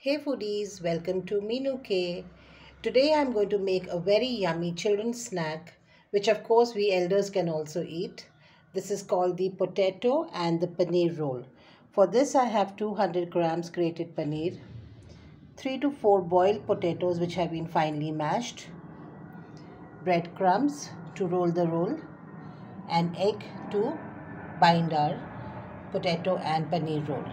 Hey foodies, welcome to Meenu K. Today I'm going to make a very yummy children's snack which of course we elders can also eat. This is called the potato and the paneer roll. For this I have 200 grams grated paneer, 3 to 4 boiled potatoes which have been finely mashed, breadcrumbs to roll the roll, and egg to bind our potato and paneer roll.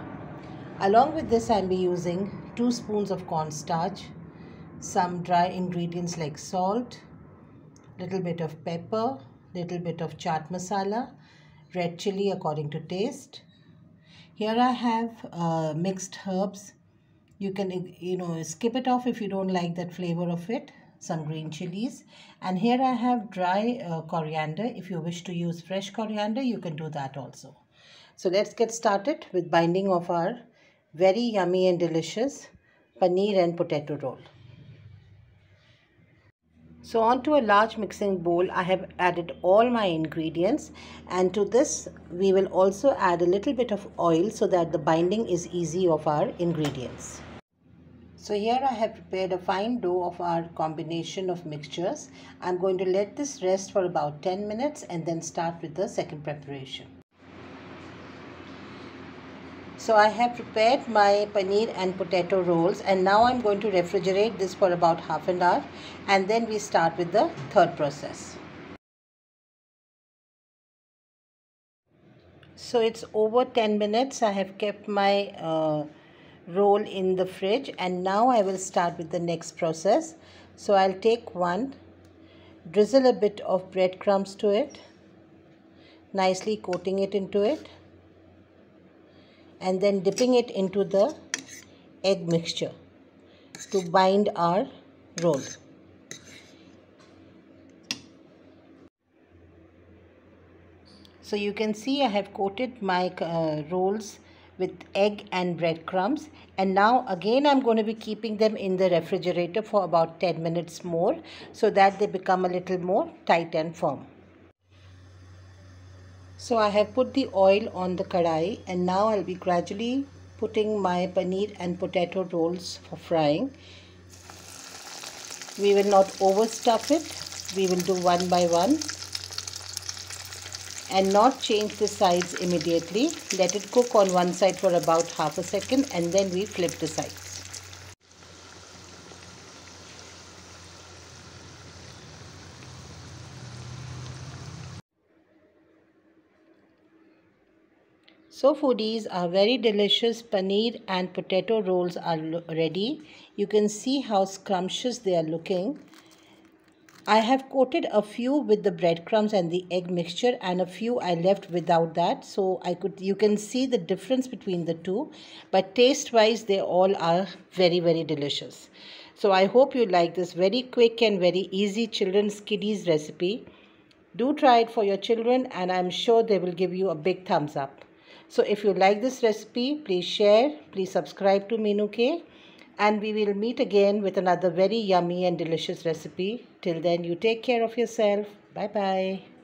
Along with this I'll be using 2 spoons of cornstarch, some dry ingredients like salt, little bit of pepper, little bit of chaat masala, red chili according to taste. Here I have uh, mixed herbs. You can, you know, skip it off if you don't like that flavor of it. Some green chilies. And here I have dry uh, coriander. If you wish to use fresh coriander, you can do that also. So let's get started with binding of our very yummy and delicious paneer and potato roll. So onto a large mixing bowl I have added all my ingredients and to this we will also add a little bit of oil so that the binding is easy of our ingredients. So here I have prepared a fine dough of our combination of mixtures. I'm going to let this rest for about 10 minutes and then start with the second preparation. So I have prepared my paneer and potato rolls and now I'm going to refrigerate this for about half an hour and then we start with the third process. So it's over 10 minutes I have kept my uh, roll in the fridge and now I will start with the next process. So I'll take one, drizzle a bit of breadcrumbs to it, nicely coating it into it and then dipping it into the egg mixture to bind our roll. So you can see I have coated my uh, rolls with egg and breadcrumbs and now again I'm going to be keeping them in the refrigerator for about 10 minutes more so that they become a little more tight and firm. So I have put the oil on the kadai and now I'll be gradually putting my paneer and potato rolls for frying. We will not overstuff it. We will do one by one and not change the sides immediately. Let it cook on one side for about half a second and then we flip the sides. So foodies, our very delicious paneer and potato rolls are ready. You can see how scrumptious they are looking. I have coated a few with the breadcrumbs and the egg mixture and a few I left without that. So I could you can see the difference between the two. But taste wise they all are very very delicious. So I hope you like this very quick and very easy children's kiddies recipe. Do try it for your children and I'm sure they will give you a big thumbs up. So if you like this recipe, please share, please subscribe to Meenu K and we will meet again with another very yummy and delicious recipe. Till then, you take care of yourself. Bye-bye.